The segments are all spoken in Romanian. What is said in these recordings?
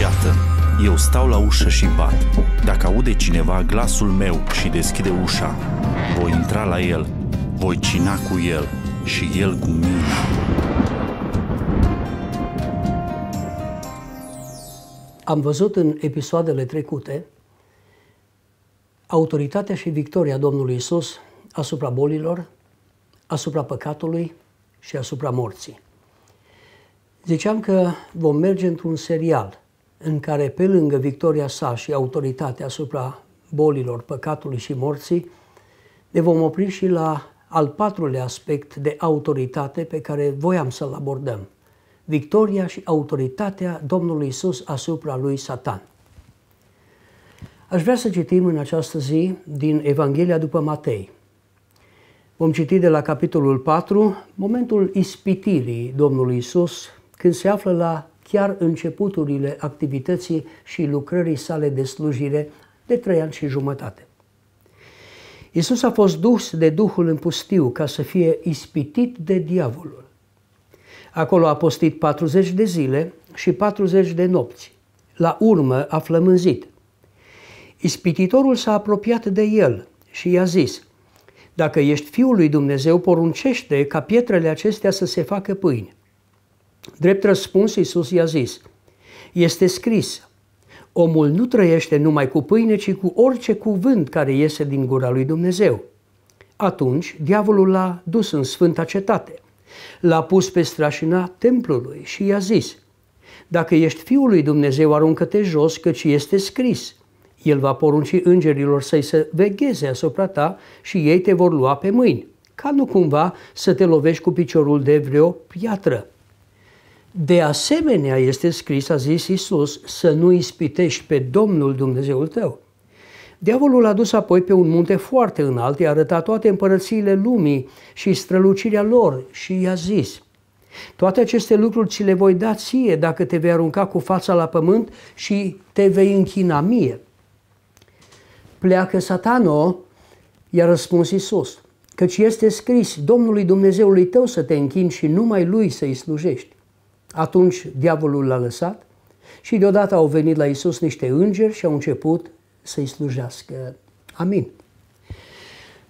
Iată, eu stau la ușă și bat. Dacă aude cineva glasul meu și deschide ușa, voi intra la el, voi cina cu el și el cu mine. Am văzut în episoadele trecute autoritatea și victoria Domnului Isus asupra bolilor, asupra păcatului și asupra morții. Ziceam că vom merge într-un serial în care, pe lângă victoria sa și autoritatea asupra bolilor, păcatului și morții, ne vom opri și la al patrulea aspect de autoritate pe care voiam să-l abordăm. Victoria și autoritatea Domnului Isus asupra lui Satan. Aș vrea să citim în această zi din Evanghelia după Matei. Vom citi de la capitolul 4, momentul ispitirii Domnului Isus, când se află la chiar începuturile activității și lucrării sale de slujire de trei ani și jumătate. Isus a fost dus de Duhul în pustiu ca să fie ispitit de diavolul. Acolo a postit 40 de zile și 40 de nopți. La urmă a flămânzit. Ispititorul s-a apropiat de el și i-a zis, Dacă ești Fiul lui Dumnezeu, poruncește ca pietrele acestea să se facă pâine. Drept răspuns, Iisus i-a zis, este scris, omul nu trăiește numai cu pâine, ci cu orice cuvânt care iese din gura lui Dumnezeu. Atunci, diavolul l-a dus în sfânta cetate, l-a pus pe strașina templului și i-a zis, dacă ești fiul lui Dumnezeu, aruncă-te jos, căci este scris. El va porunci îngerilor să-i să vegheze asupra ta și ei te vor lua pe mâini, ca nu cumva să te lovești cu piciorul de vreo piatră. De asemenea, este scris, a zis Isus, să nu ispitești pe Domnul Dumnezeul tău. Diavolul a dus apoi pe un munte foarte înalt, i-a arătat toate împărățiile lumii și strălucirea lor și i-a zis, toate aceste lucruri ți le voi da ție dacă te vei arunca cu fața la pământ și te vei închina mie. Pleacă satano, i-a răspuns Isus, căci este scris Domnului Dumnezeului tău să te închini și numai lui să-i slujești. Atunci diavolul l-a lăsat și deodată au venit la Isus niște îngeri și au început să-i slujească. Amin.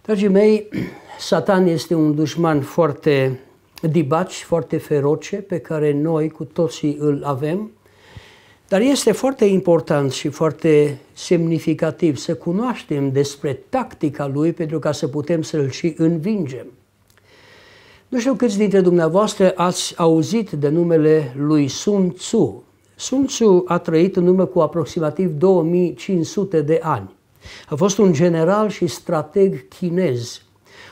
Dragii mei, Satan este un dușman foarte dibaci, foarte feroce, pe care noi cu toții îl avem, dar este foarte important și foarte semnificativ să cunoaștem despre tactica lui pentru ca să putem să-l și învingem. Nu știu câți dintre dumneavoastră ați auzit de numele lui Sun Tzu. Sun Tzu a trăit în urmă cu aproximativ 2500 de ani. A fost un general și strateg chinez.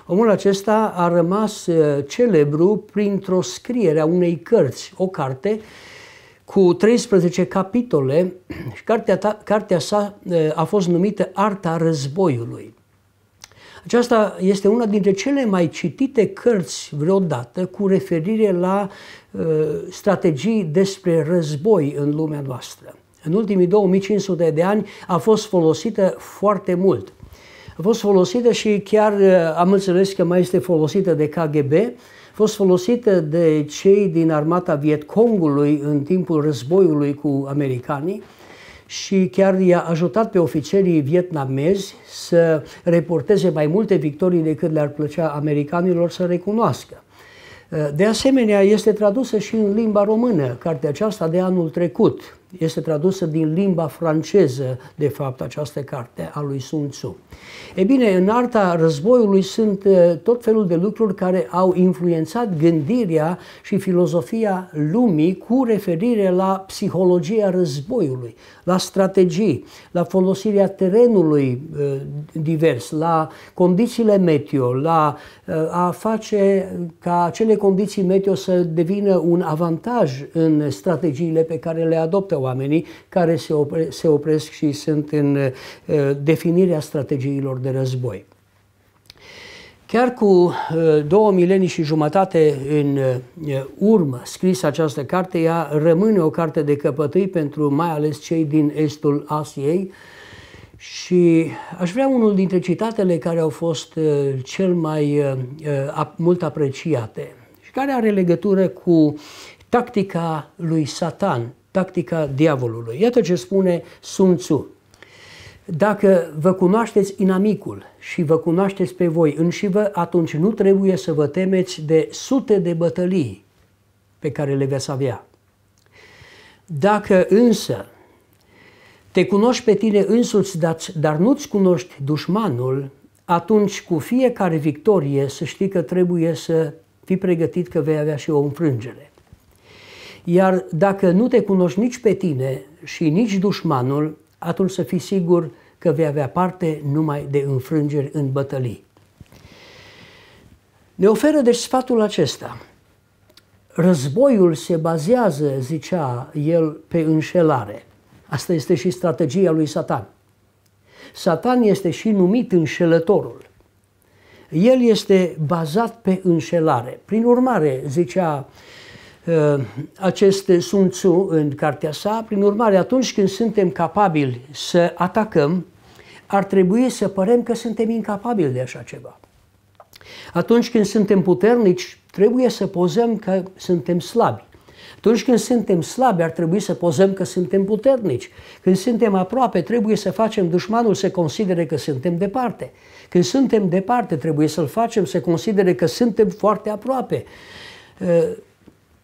Omul acesta a rămas uh, celebru printr-o scriere a unei cărți, o carte cu 13 capitole și cartea, ta, cartea sa uh, a fost numită Arta războiului. Aceasta este una dintre cele mai citite cărți vreodată cu referire la uh, strategii despre război în lumea noastră. În ultimii 2500 de ani a fost folosită foarte mult. A fost folosită și chiar uh, am înțeles că mai este folosită de KGB, a fost folosită de cei din armata Vietcongului în timpul războiului cu americanii și chiar i-a ajutat pe ofițerii vietnamezi să reporteze mai multe victorii decât le-ar plăcea americanilor să recunoască. De asemenea, este tradusă și în limba română, cartea aceasta de anul trecut. Este tradusă din limba franceză, de fapt, această carte a lui Sun Tzu. E bine, în arta războiului sunt uh, tot felul de lucruri care au influențat gândirea și filozofia lumii cu referire la psihologia războiului, la strategii, la folosirea terenului uh, divers, la condițiile meteo, la uh, a face ca acele condiții meteo să devină un avantaj în strategiile pe care le adoptă oamenii care se, opre, se opresc și sunt în definirea strategiilor de război. Chiar cu uh, două milenii și jumătate în uh, urmă scris această carte, ea rămâne o carte de căpătâi pentru mai ales cei din estul Asiei și aș vrea unul dintre citatele care au fost uh, cel mai mult apreciate și care are legătură cu tactica lui Satan tactica diavolului. Iată ce spune Sun Tzu. Dacă vă cunoașteți inamicul și vă cunoașteți pe voi înșivă, atunci nu trebuie să vă temeți de sute de bătălii pe care le veți avea. Dacă însă te cunoști pe tine însuți, dar nu-ți cunoști dușmanul, atunci cu fiecare victorie să știi că trebuie să fii pregătit că vei avea și o înfrângere. Iar dacă nu te cunoști nici pe tine și nici dușmanul, atunci să fii sigur că vei avea parte numai de înfrângeri în bătălii. Ne oferă deci sfatul acesta. Războiul se bazează, zicea el, pe înșelare. Asta este și strategia lui Satan. Satan este și numit înșelătorul. El este bazat pe înșelare. Prin urmare, zicea uh, acest Sun Tzu în cartea sa, prin urmare, atunci când suntem capabili să atacăm, ar trebui să părem că suntem incapabili de așa ceva. Atunci când suntem puternici, trebuie să pozăm că suntem slabi. Atunci când suntem slabi, ar trebui să pozăm că suntem puternici. Când suntem aproape, trebuie să facem dușmanul să considere că suntem departe. Când suntem departe, trebuie să-l facem să considere că suntem foarte aproape.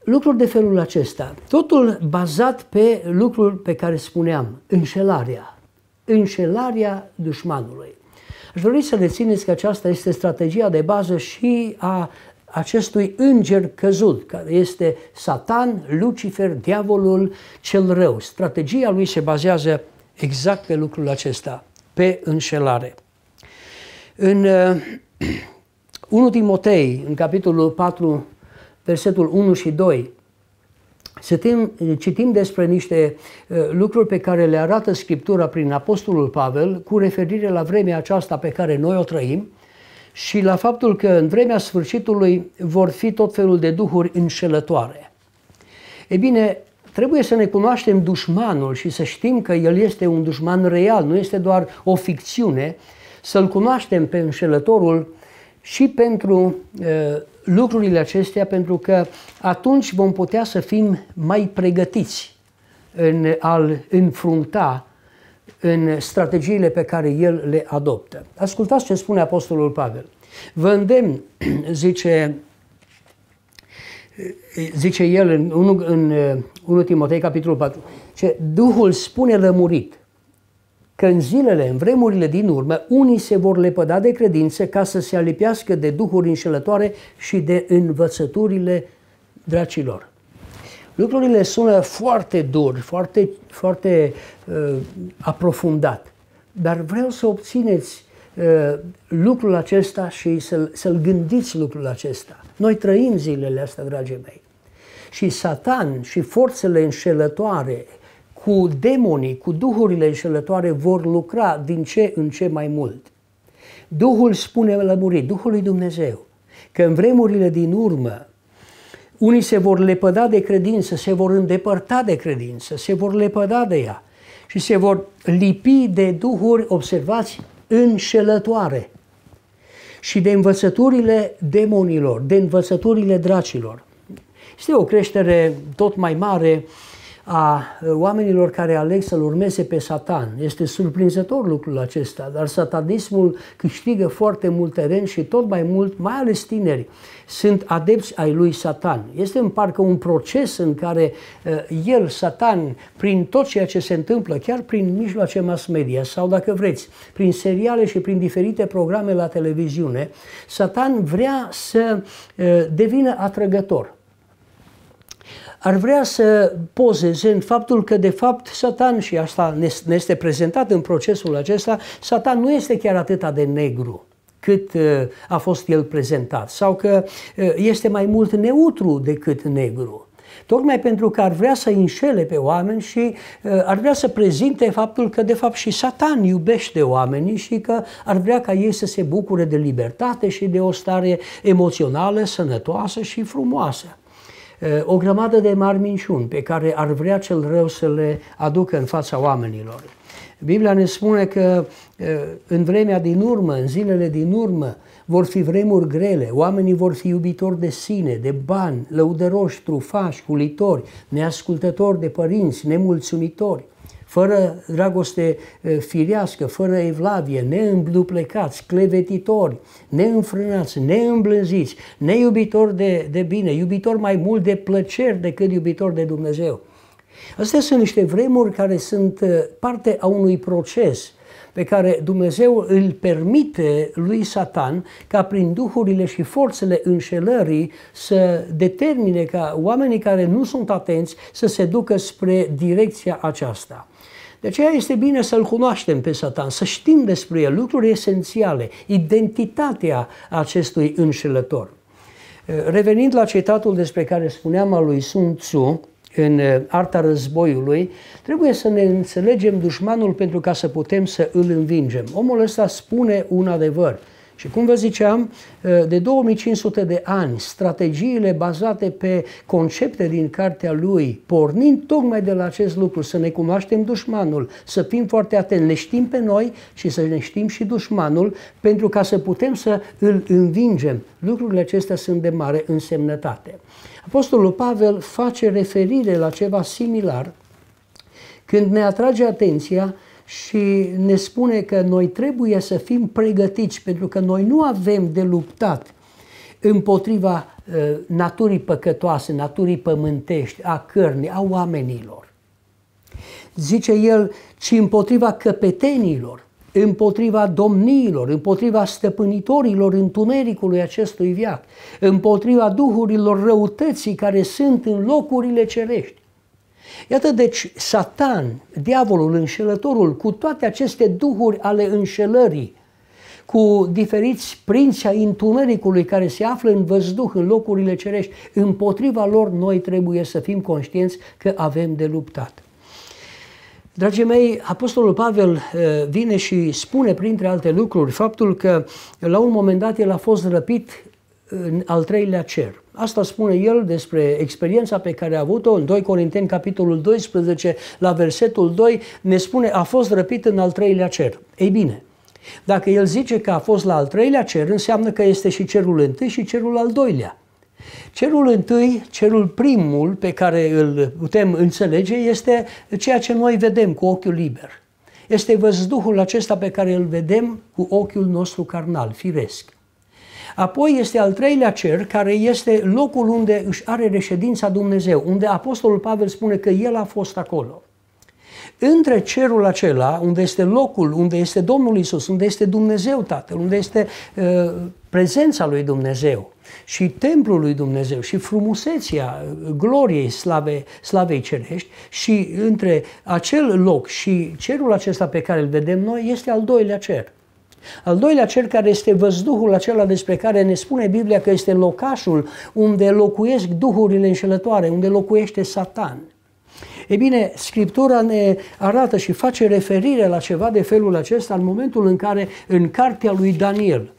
Uh, lucruri de felul acesta. Totul bazat pe lucrul pe care spuneam, înșelarea. Înșelarea dușmanului. Aș dori să rețineți că aceasta este strategia de bază și a acestui înger căzut, care este Satan, Lucifer, diavolul cel rău. Strategia lui se bazează exact pe lucrul acesta, pe înșelare. În uh, 1 Timotei, în capitolul 4, versetul 1 și 2, citim, citim despre niște uh, lucruri pe care le arată Scriptura prin Apostolul Pavel cu referire la vremea aceasta pe care noi o trăim și la faptul că în vremea sfârșitului vor fi tot felul de duhuri înșelătoare. E bine, trebuie să ne cunoaștem dușmanul și să știm că el este un dușman real, nu este doar o ficțiune, să-l cunoaștem pe înșelătorul și pentru uh, lucrurile acestea, pentru că atunci vom putea să fim mai pregătiți în a-l înfrunta în strategiile pe care el le adoptă. Ascultați ce spune Apostolul Pavel. Vă îndemn, zice, zice el în 1, în 1 Timotei, capitolul 4, ce Duhul spune lămurit că în zilele, în vremurile din urmă, unii se vor lepăda de credință ca să se alipiască de duhuri înșelătoare și de învățăturile dracilor. Lucrurile sună foarte dur, foarte, foarte uh, aprofundat, dar vreau să obțineți uh, lucrul acesta și să-l, să-l gândiți lucrul acesta. Noi trăim zilele astea, dragii mei. Și Satan și forțele înșelătoare cu demonii, cu duhurile înșelătoare vor lucra din ce în ce mai mult. Duhul spune lămurit, Duhul lui Dumnezeu, că în vremurile din urmă unii se vor lepăda de credință, se vor îndepărta de credință, se vor lepăda de ea și se vor lipi de duhuri, observați, înșelătoare și de învățăturile demonilor, de învățăturile dracilor. Este o creștere tot mai mare a oamenilor care aleg să-l urmeze pe Satan. Este surprinzător lucrul acesta, dar satanismul câștigă foarte mult teren și tot mai mult, mai ales tineri, sunt adepți ai lui Satan. Este în parcă un proces în care uh, el, Satan, prin tot ceea ce se întâmplă, chiar prin mijloace mass media sau, dacă vreți, prin seriale și prin diferite programe la televiziune, Satan vrea să uh, devină atrăgător ar vrea să pozeze în faptul că, de fapt, Satan, și asta ne este prezentat în procesul acesta, Satan nu este chiar atât de negru cât uh, a fost el prezentat, sau că uh, este mai mult neutru decât negru. Tocmai pentru că ar vrea să înșele pe oameni și uh, ar vrea să prezinte faptul că de fapt și Satan iubește oamenii și că ar vrea ca ei să se bucure de libertate și de o stare emoțională sănătoasă și frumoasă. O grămadă de mari minciuni pe care ar vrea cel rău să le aducă în fața oamenilor. Biblia ne spune că în vremea din urmă, în zilele din urmă, vor fi vremuri grele, oamenii vor fi iubitori de sine, de bani, lăudăroși, trufași, hulitori, neascultători de părinți, nemulțumitori fără dragoste firească, fără evlavie, neîmbluplecați, clevetitori, neînfrânați, neîmblânziți, neiubitori de, de bine, iubitori mai mult de plăceri decât iubitori de Dumnezeu. Astea sunt niște vremuri care sunt parte a unui proces pe care Dumnezeu îl permite lui Satan ca prin duhurile și forțele înșelării să determine ca oamenii care nu sunt atenți să se ducă spre direcția aceasta. De aceea este bine să-l cunoaștem pe Satan, să știm despre el lucruri esențiale, identitatea acestui înșelător. Revenind la citatul despre care spuneam al lui Sun Tzu, în arta războiului, trebuie să ne înțelegem dușmanul pentru ca să putem să îl învingem. Omul ăsta spune un adevăr. Și cum vă ziceam, ă, de 2500 de ani, strategiile bazate pe concepte din cartea lui, pornind tocmai de la acest lucru, să ne cunoaștem dușmanul, să fim foarte atenți, ne știm pe noi și să ne știm și dușmanul, pentru ca să putem să îl învingem. Lucrurile acestea sunt de mare însemnătate. Apostolul Pavel face referire la ceva similar când ne atrage atenția și ne spune că noi trebuie să fim pregătiți pentru că noi nu avem de luptat împotriva uh, naturii păcătoase, naturii pământești, a cărnii, a oamenilor. Zice el, ci împotriva căpetenilor, împotriva domniilor, împotriva stăpânitorilor întunericului acestui viac, împotriva duhurilor răutății care sunt în locurile cerești. Iată deci Satan, diavolul, înșelătorul, cu toate aceste duhuri ale înșelării, cu diferiți prinți ai întunericului care se află în văzduh, în locurile cerești, împotriva lor noi trebuie să fim conștienți că avem de luptat. Dragii mei, Apostolul Pavel eh, vine și spune, printre alte lucruri, faptul că la un moment dat el a fost răpit în al treilea cer. Asta spune el despre experiența pe care a avut-o în 2 Corinteni, capitolul 12, la versetul 2, ne spune a fost răpit în al treilea cer. Ei bine, dacă el zice că a fost la al treilea cer, înseamnă că este și cerul întâi și cerul al doilea. Cerul întâi, cerul primul pe care îl putem înțelege este ceea ce noi vedem cu ochiul liber. Este văzduhul acesta pe care îl vedem cu ochiul nostru carnal, firesc. Apoi este al treilea cer, care este locul unde își are reședința Dumnezeu, unde Apostolul Pavel spune că el a fost acolo. Între cerul acela, unde este locul, unde este Domnul Isus, unde este Dumnezeu Tatăl, unde este uh, prezența lui Dumnezeu și templul lui Dumnezeu și frumusețea uh, gloriei slave, slavei cerești și între acel loc și cerul acesta pe care îl vedem noi este al doilea cer. Al doilea cer care este văzduhul acela despre care ne spune Biblia că este locașul unde locuiesc duhurile înșelătoare, unde locuiește Satan. E bine, Scriptura ne arată și face referire la ceva de felul acesta în momentul în care, în cartea lui Daniel,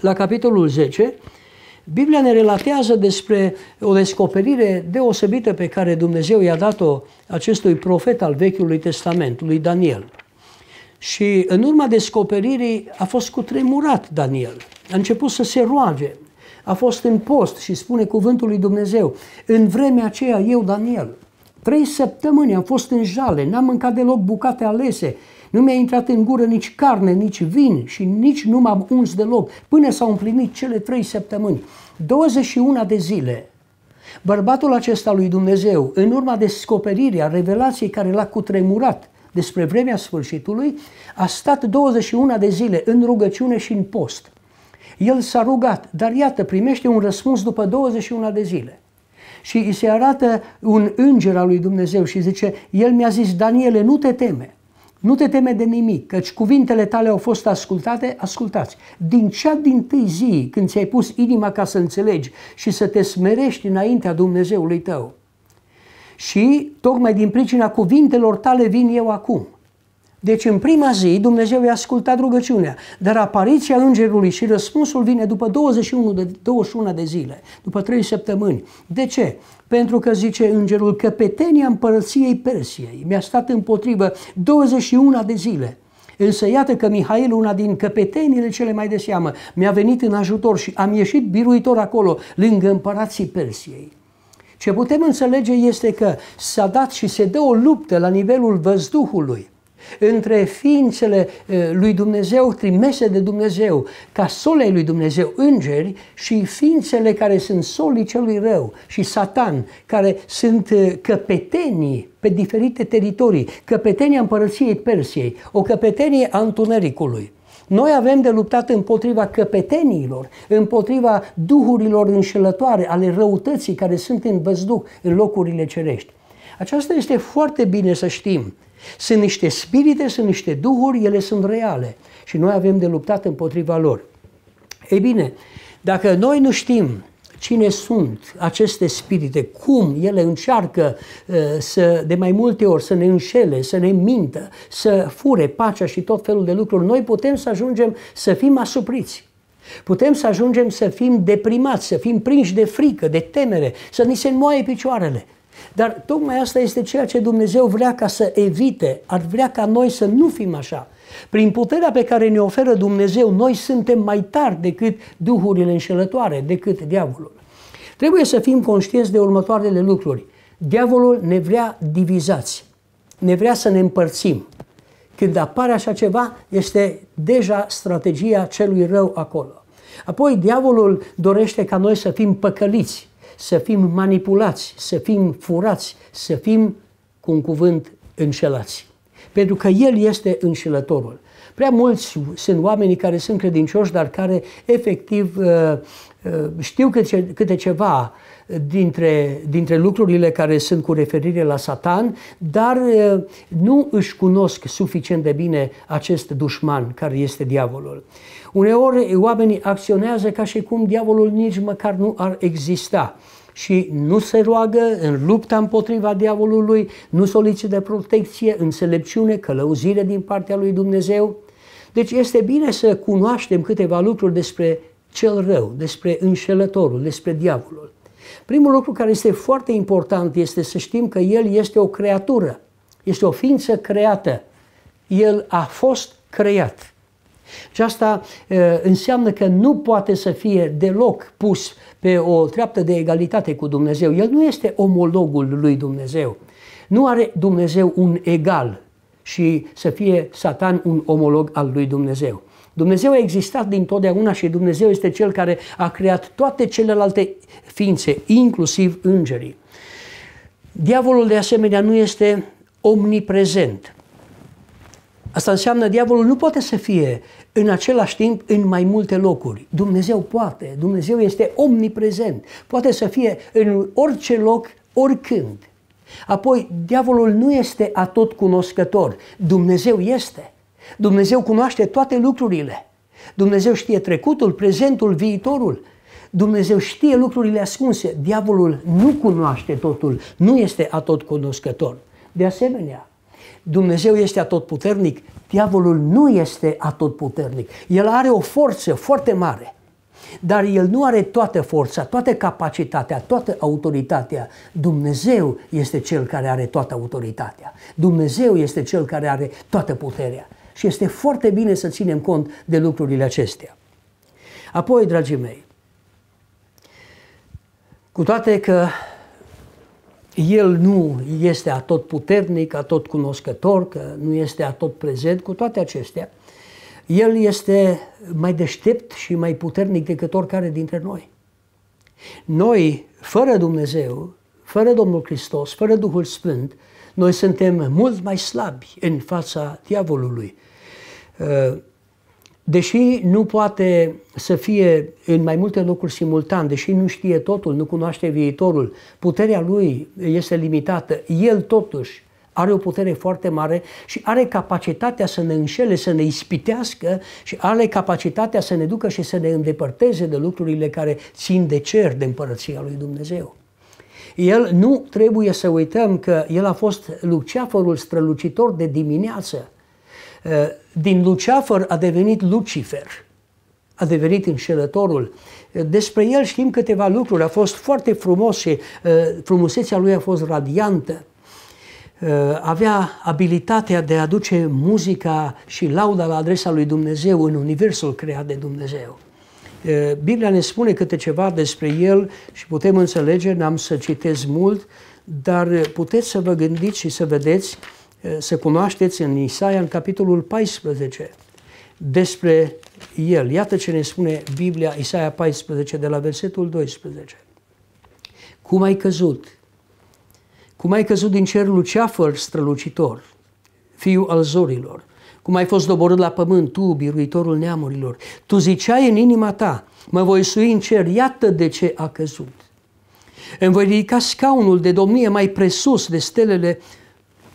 la capitolul 10, Biblia ne relatează despre o descoperire deosebită pe care Dumnezeu i-a dat-o acestui profet al Vechiului Testament, lui Daniel. Și în urma descoperirii a fost cutremurat Daniel. A început să se roage. A fost în post și spune cuvântul lui Dumnezeu. În vremea aceea eu, Daniel, trei săptămâni am fost în jale, n-am mâncat deloc bucate alese, nu mi-a intrat în gură nici carne, nici vin și nici nu m-am uns deloc, până s-au împlinit cele trei săptămâni. 21 de zile Bărbatul acesta lui Dumnezeu, în urma descoperirii, a revelației care l-a cutremurat, despre vremea sfârșitului, a stat 21 de zile în rugăciune și în post. El s-a rugat, dar iată, primește un răspuns după 21 de zile. Și îi se arată un înger al lui Dumnezeu și zice, el mi-a zis, Daniele, nu te teme, nu te teme de nimic, căci cuvintele tale au fost ascultate, ascultați. Din cea din tâi zi, când ți-ai pus inima ca să înțelegi și să te smerești înaintea Dumnezeului tău, și tocmai din pricina cuvintelor tale vin eu acum. Deci în prima zi Dumnezeu i-a ascultat rugăciunea, dar apariția îngerului și răspunsul vine după 21 de, 21 de zile, după 3 săptămâni. De ce? Pentru că zice îngerul, căpetenia împărăției Persiei mi-a stat împotrivă 21 de zile. Însă iată că Mihail, una din căpetenile cele mai de seamă, mi-a venit în ajutor și am ieșit biruitor acolo, lângă împărații Persiei. Ce putem înțelege este că s-a dat și se dă o luptă la nivelul văzduhului între ființele lui Dumnezeu, trimese de Dumnezeu, ca solei lui Dumnezeu, îngeri, și ființele care sunt solii celui rău și satan, care sunt căpetenii pe diferite teritorii, căpetenia împărăției Persiei, o căpetenie a întunericului. Noi avem de luptat împotriva căpeteniilor, împotriva duhurilor înșelătoare ale răutății care sunt în văzduh, în locurile cerești. Aceasta este foarte bine să știm. Sunt niște spirite, sunt niște duhuri, ele sunt reale și noi avem de luptat împotriva lor. Ei bine, dacă noi nu știm cine sunt aceste spirite, cum ele încearcă uh, să, de mai multe ori să ne înșele, să ne mintă, să fure pacea și tot felul de lucruri, noi putem să ajungem să fim asupriți. Putem să ajungem să fim deprimați, să fim prinși de frică, de temere, să ni se înmoaie picioarele. Dar tocmai asta este ceea ce Dumnezeu vrea ca să evite, ar vrea ca noi să nu fim așa. Prin puterea pe care ne oferă Dumnezeu, noi suntem mai tari decât duhurile înșelătoare, decât diavolul. Trebuie să fim conștienți de următoarele lucruri. Diavolul ne vrea divizați, ne vrea să ne împărțim. Când apare așa ceva, este deja strategia celui rău acolo. Apoi, diavolul dorește ca noi să fim păcăliți, să fim manipulați, să fim furați, să fim, cu un cuvânt, înșelați. Pentru că El este înșelătorul. Prea mulți sunt oamenii care sunt credincioși, dar care efectiv uh, uh, știu câte, câte ceva dintre, dintre lucrurile care sunt cu referire la Satan, dar uh, nu își cunosc suficient de bine acest dușman care este diavolul. Uneori oamenii acționează ca și cum diavolul nici măcar nu ar exista și nu se roagă în lupta împotriva diavolului, nu solicită protecție, înțelepciune, călăuzire din partea lui Dumnezeu. Deci este bine să cunoaștem câteva lucruri despre cel rău, despre înșelătorul, despre diavolul. Primul lucru care este foarte important este să știm că el este o creatură, este o ființă creată. El a fost creat. Și asta înseamnă că nu poate să fie deloc pus pe o treaptă de egalitate cu Dumnezeu. El nu este omologul lui Dumnezeu. Nu are Dumnezeu un egal și să fie Satan un omolog al lui Dumnezeu. Dumnezeu a existat dintotdeauna și Dumnezeu este Cel care a creat toate celelalte ființe, inclusiv îngerii. Diavolul de asemenea nu este omniprezent. Asta înseamnă diavolul nu poate să fie în același timp în mai multe locuri. Dumnezeu poate, Dumnezeu este omniprezent, poate să fie în orice loc, oricând. Apoi, diavolul nu este atot cunoscător, Dumnezeu este. Dumnezeu cunoaște toate lucrurile. Dumnezeu știe trecutul, prezentul, viitorul. Dumnezeu știe lucrurile ascunse. Diavolul nu cunoaște totul, nu este atot cunoscător. De asemenea, Dumnezeu este atotputernic, diavolul nu este atotputernic. El are o forță foarte mare, dar el nu are toată forța, toată capacitatea, toată autoritatea. Dumnezeu este cel care are toată autoritatea. Dumnezeu este cel care are toată puterea. Și este foarte bine să ținem cont de lucrurile acestea. Apoi, dragii mei, cu toate că el nu este atot puternic, atot cunoscător, că nu este atot prezent, cu toate acestea, el este mai deștept și mai puternic decât oricare dintre noi. Noi, fără Dumnezeu, fără Domnul Hristos, fără Duhul Sfânt, noi suntem mult mai slabi în fața diavolului. Deși nu poate să fie în mai multe locuri simultan, deși nu știe totul, nu cunoaște viitorul, puterea lui este limitată, el totuși are o putere foarte mare și are capacitatea să ne înșele, să ne ispitească și are capacitatea să ne ducă și să ne îndepărteze de lucrurile care țin de cer, de împărăția lui Dumnezeu. El nu trebuie să uităm că el a fost luceafărul strălucitor de dimineață din Luceafăr a devenit Lucifer, a devenit înșelătorul. Despre el știm câteva lucruri, a fost foarte frumos și frumusețea lui a fost radiantă. Avea abilitatea de a aduce muzica și lauda la adresa lui Dumnezeu în universul creat de Dumnezeu. Biblia ne spune câte ceva despre el și putem înțelege, n-am să citez mult, dar puteți să vă gândiți și să vedeți, să cunoașteți în Isaia, în capitolul 14, despre el. Iată ce ne spune Biblia, Isaia 14, de la versetul 12. Cum ai căzut? Cum ai căzut din cer luceafăr strălucitor, fiu al zorilor? cum ai fost doborât la pământ, tu, biruitorul neamurilor. Tu ziceai în inima ta, mă voi sui în cer, iată de ce a căzut. Îmi voi ridica scaunul de domnie mai presus de stelele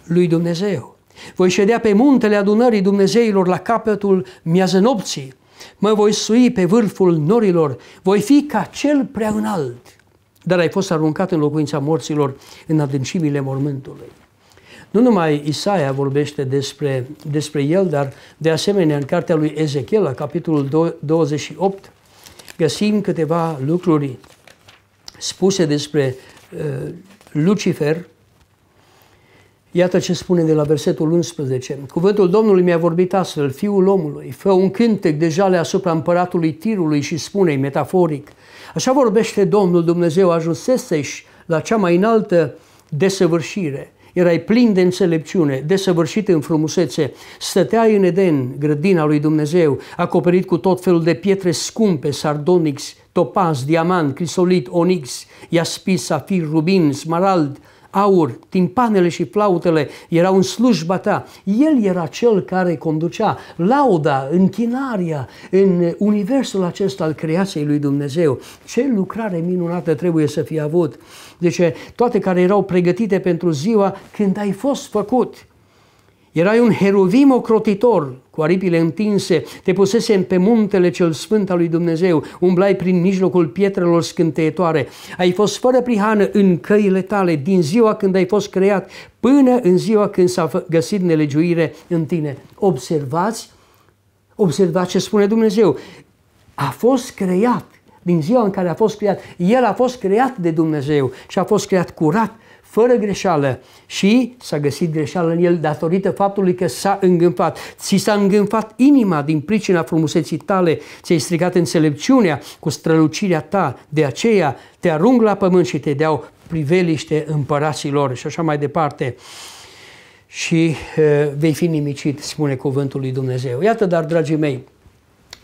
lui Dumnezeu. Voi ședea pe muntele adunării Dumnezeilor la capătul miază nopții. Mă voi sui pe vârful norilor. Voi fi ca cel prea înalt. Dar ai fost aruncat în locuința morților, în adâncimile mormântului. Nu numai Isaia vorbește despre, despre el, dar de asemenea în cartea lui Ezechiel, la capitolul 28, găsim câteva lucruri spuse despre uh, Lucifer. Iată ce spune de la versetul 11. Cuvântul Domnului mi-a vorbit astfel, fiul omului, fă un cântec de jale asupra împăratului tirului și spune metaforic. Așa vorbește Domnul Dumnezeu, ajunseseși la cea mai înaltă desăvârșire erai plin de înțelepciune, desăvârșit în frumusețe, stăteai în Eden, grădina lui Dumnezeu, acoperit cu tot felul de pietre scumpe, sardonix, topaz, diamant, crisolit, onix, iaspis, safir, rubin, smarald, aur, timpanele și flautele erau în slujba ta. El era cel care conducea lauda, închinarea în universul acesta al creației lui Dumnezeu. Ce lucrare minunată trebuie să fie avut! Deci toate care erau pregătite pentru ziua când ai fost făcut. Erai un heruvim ocrotitor, cu aripile întinse, te pusesem pe muntele cel sfânt al lui Dumnezeu, umblai prin mijlocul pietrelor scânteietoare, ai fost fără prihană în căile tale din ziua când ai fost creat până în ziua când s-a găsit nelegiuire în tine. Observați, observați ce spune Dumnezeu. A fost creat din ziua în care a fost creat. El a fost creat de Dumnezeu și a fost creat curat, fără greșeală și s-a găsit greșeală în el datorită faptului că s-a îngânfat. Ți s-a îngânfat inima din pricina frumuseții tale, ți-ai stricat înțelepciunea cu strălucirea ta, de aceea te arunc la pământ și te deau priveliște împăraților și așa mai departe și uh, vei fi nimicit, spune cuvântul lui Dumnezeu. Iată, dar, dragii mei,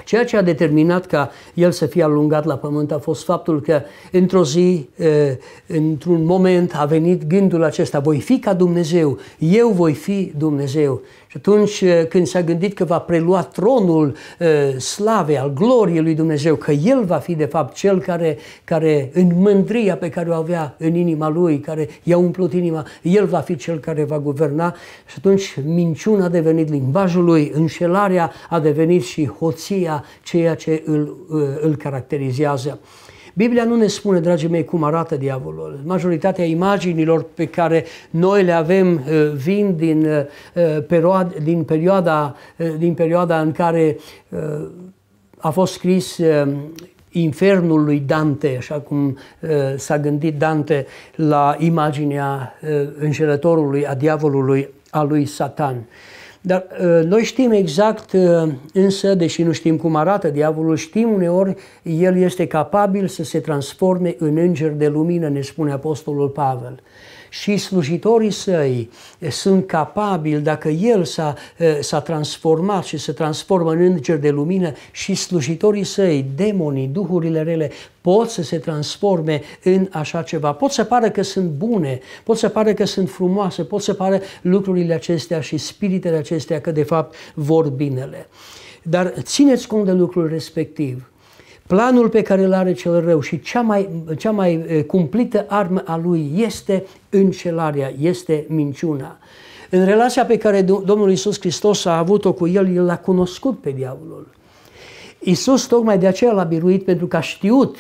Ceea ce a determinat ca el să fie alungat la pământ a fost faptul că într-o zi, într-un moment a venit gândul acesta, voi fi ca Dumnezeu, eu voi fi Dumnezeu. Și atunci eh, când s-a gândit că va prelua tronul uh, slavei, al gloriei lui Dumnezeu, că El va fi de fapt Cel care, care în mândria pe care o avea în inima Lui, care i-a umplut inima, El va fi Cel care va guverna și atunci minciuna a devenit limbajul Lui, înșelarea a devenit și hoția, ceea ce îl, uh, îl caracterizează. Biblia nu ne spune, dragii mei, cum arată diavolul. Majoritatea imaginilor pe care noi le avem uh, vin din, uh, uh, perioada, din, perioada, din perioada în care a fost scris infernul lui Dante, așa cum s-a gândit Dante la imaginea înșelătorului, a diavolului, a lui Satan. Dar uh, noi știm exact, uh, însă, deși nu știm cum arată diavolul, știm uneori el este capabil să se transforme în înger de lumină, ne spune Apostolul Pavel și slujitorii săi sunt capabili, dacă el s-a, s-a transformat și se transformă în înger de lumină și slujitorii săi, demonii, duhurile rele, pot să se transforme în așa ceva. Pot să pară că sunt bune, pot să pară că sunt frumoase, pot să pară lucrurile acestea și spiritele acestea că de fapt vor binele. Dar țineți cont de lucrul respectiv. Planul pe care îl are cel rău și cea mai, cea mai cumplită armă a lui este înșelarea, este minciuna. În relația pe care Domnul Isus Hristos a avut-o cu el, el l-a cunoscut pe diavolul. Isus tocmai de aceea l-a biruit pentru că a știut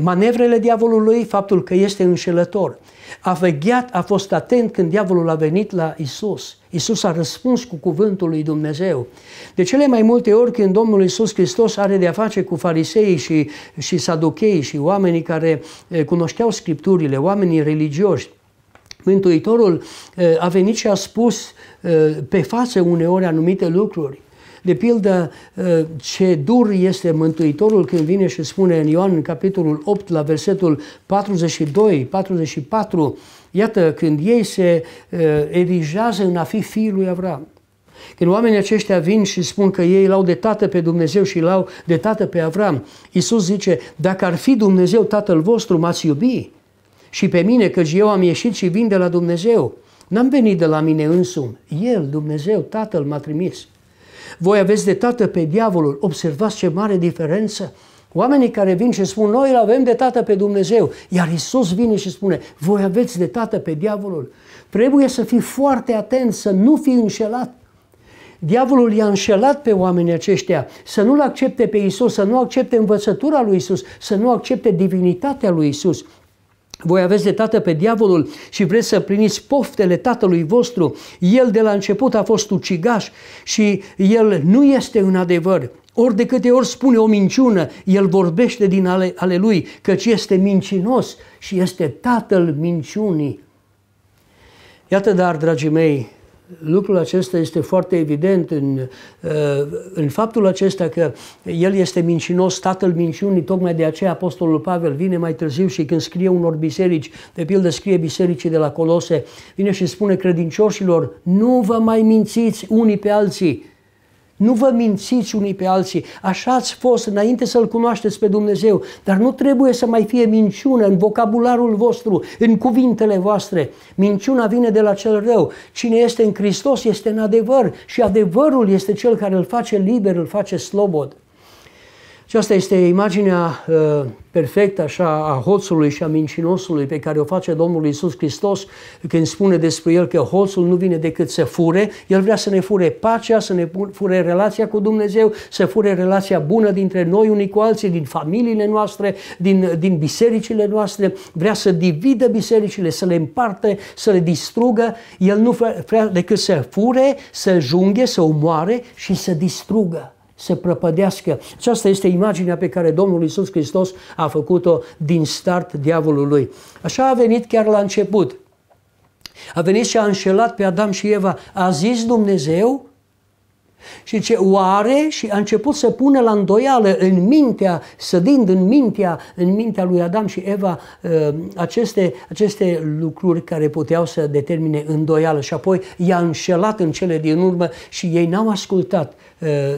manevrele diavolului, faptul că este înșelător. A vegheat, a fost atent când diavolul a venit la Isus. Isus a răspuns cu cuvântul lui Dumnezeu. De cele mai multe ori când Domnul Isus Hristos are de a face cu farisei și, și saduchei și oamenii care cunoșteau Scripturile, oamenii religioși, Mântuitorul a venit și a spus pe față uneori anumite lucruri. De pildă, ce dur este Mântuitorul când vine și spune în Ioan, în capitolul 8, la versetul 42, 44, iată, când ei se erigează în a fi fiul lui Avram. Când oamenii aceștia vin și spun că ei l-au de tată pe Dumnezeu și l-au de tată pe Avram, Iisus zice, dacă ar fi Dumnezeu tatăl vostru, m-ați iubi și pe mine, căci eu am ieșit și vin de la Dumnezeu. N-am venit de la mine însumi. El, Dumnezeu, Tatăl, m-a trimis. Voi aveți de tată pe diavolul. Observați ce mare diferență. Oamenii care vin și spun, noi îl avem de tată pe Dumnezeu, iar Isus vine și spune, voi aveți de tată pe diavolul. Trebuie să fii foarte atent, să nu fii înșelat. Diavolul i-a înșelat pe oamenii aceștia să nu-L accepte pe Isus, să nu accepte învățătura lui Isus, să nu accepte divinitatea lui Isus. Voi aveți de tată pe diavolul și vreți să primiți poftele tatălui vostru. El de la început a fost ucigaș și el nu este în adevăr. Ori de câte ori spune o minciună, el vorbește din ale, ale lui, căci este mincinos și este tatăl minciunii. Iată dar, dragii mei, lucrul acesta este foarte evident în, uh, în faptul acesta că el este mincinos, tatăl minciunii, tocmai de aceea Apostolul Pavel vine mai târziu și când scrie unor biserici, de pildă scrie bisericii de la Colose, vine și spune credincioșilor, nu vă mai mințiți unii pe alții, nu vă mințiți unii pe alții, așa ați fost înainte să-L cunoașteți pe Dumnezeu, dar nu trebuie să mai fie minciună în vocabularul vostru, în cuvintele voastre. Minciuna vine de la cel rău. Cine este în Hristos este în adevăr și adevărul este cel care îl face liber, îl face slobod. Și asta este imaginea uh, perfectă așa a hoțului și a mincinosului pe care o face Domnul Isus Hristos când spune despre el că hoțul nu vine decât să fure, el vrea să ne fure pacea, să ne fure relația cu Dumnezeu, să fure relația bună dintre noi unii cu alții, din familiile noastre, din, din bisericile noastre, vrea să dividă bisericile, să le împarte, să le distrugă, el nu vrea decât să fure, să junghe, să omoare și să distrugă să prăpădească. Aceasta este imaginea pe care Domnul Isus Hristos a făcut-o din start diavolului. Așa a venit chiar la început. A venit și a înșelat pe Adam și Eva. A zis Dumnezeu și ce oare și a început să pună la îndoială în mintea, sădind în mintea, în mintea lui Adam și Eva uh, aceste, aceste lucruri care puteau să determine îndoială și apoi i-a înșelat în cele din urmă și ei n-au ascultat uh,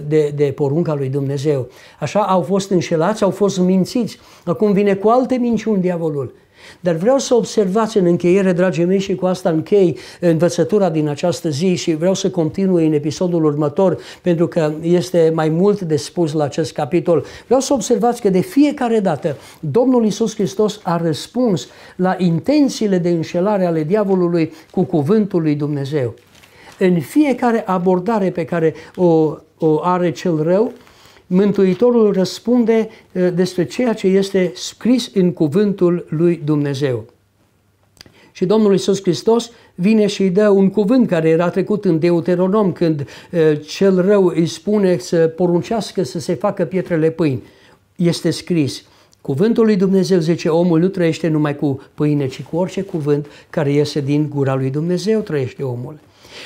de, de porunca lui Dumnezeu. Așa au fost înșelați, au fost mințiți. Acum vine cu alte minciuni diavolul dar vreau să observați în încheiere, dragii mei, și cu asta închei învățătura din această zi și vreau să continui în episodul următor, pentru că este mai mult de spus la acest capitol. Vreau să observați că de fiecare dată Domnul Isus Hristos a răspuns la intențiile de înșelare ale diavolului cu cuvântul lui Dumnezeu. În fiecare abordare pe care o, o are cel rău, Mântuitorul răspunde uh, despre ceea ce este scris în cuvântul lui Dumnezeu. Și Domnul Iisus Hristos vine și îi dă un cuvânt care era trecut în Deuteronom când uh, cel rău îi spune să poruncească să se facă pietrele pâini. Este scris. Cuvântul lui Dumnezeu zice, omul nu trăiește numai cu pâine, ci cu orice cuvânt care iese din gura lui Dumnezeu trăiește omul.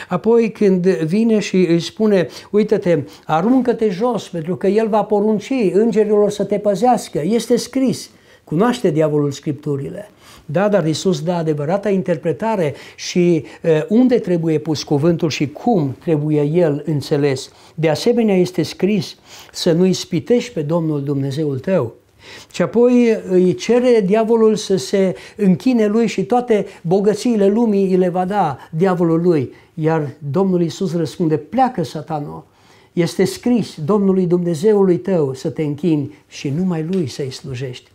Apoi când vine și îi spune, uite-te, aruncă-te jos pentru că el va porunci îngerilor să te păzească. Este scris. Cunoaște diavolul scripturile. Da, dar Isus dă adevărata interpretare și uh, unde trebuie pus cuvântul și cum trebuie el înțeles. De asemenea este scris să nu ispitești pe Domnul Dumnezeul tău. Și apoi îi cere diavolul să se închine lui și toate bogățiile lumii îi le va da diavolul lui. Iar Domnul Iisus răspunde, pleacă satano, este scris Domnului Dumnezeului tău să te închini și numai lui să-i slujești.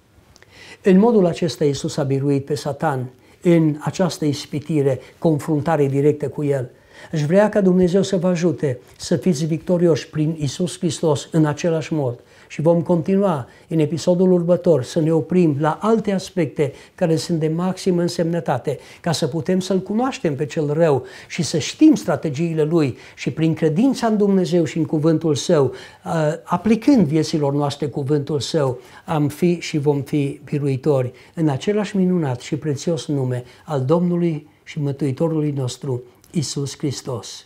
În modul acesta Iisus a biruit pe Satan în această ispitire, confruntare directă cu el. Aș vrea ca Dumnezeu să vă ajute să fiți victorioși prin Isus Hristos în același mod. Și vom continua în episodul următor să ne oprim la alte aspecte care sunt de maximă însemnătate, ca să putem să-L cunoaștem pe cel rău și să știm strategiile Lui și prin credința în Dumnezeu și în cuvântul Său, aplicând vieților noastre cuvântul Său, am fi și vom fi biruitori în același minunat și prețios nume al Domnului și Mântuitorului nostru, Isus Hristos.